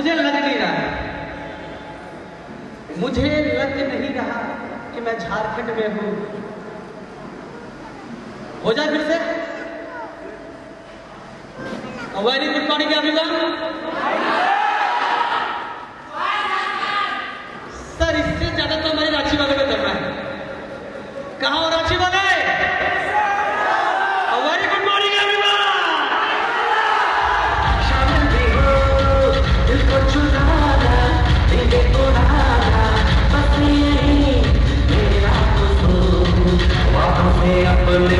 मुझे लग नहीं रहा मुझे लग नहीं रहा कि मैं झारखंड में हूँ। हो जाए फिर से। वेरी गुड मॉर्निंग एवरीवन से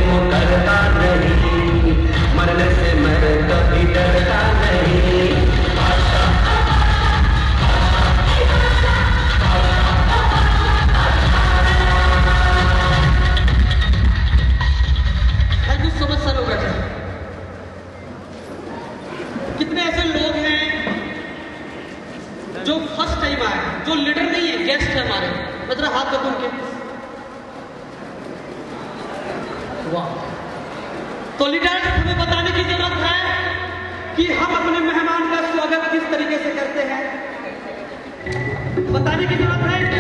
अपने नहीं। मरने से मैं कभी डरता नहीं। Thank you so much sir हो बैठे कितने ऐसे लोग हैं जो फ़र्स्ट टाइम आए, जो लीडर नहीं है गेस्ट है हमारे। मैं हाथ उनके। वाह तो लीडर्स हमें बताने की ज़रूरत है कि हम अपने मेहमान का स्वागत किस तरीके से करते हैं। बताने की ज़रूरत है कि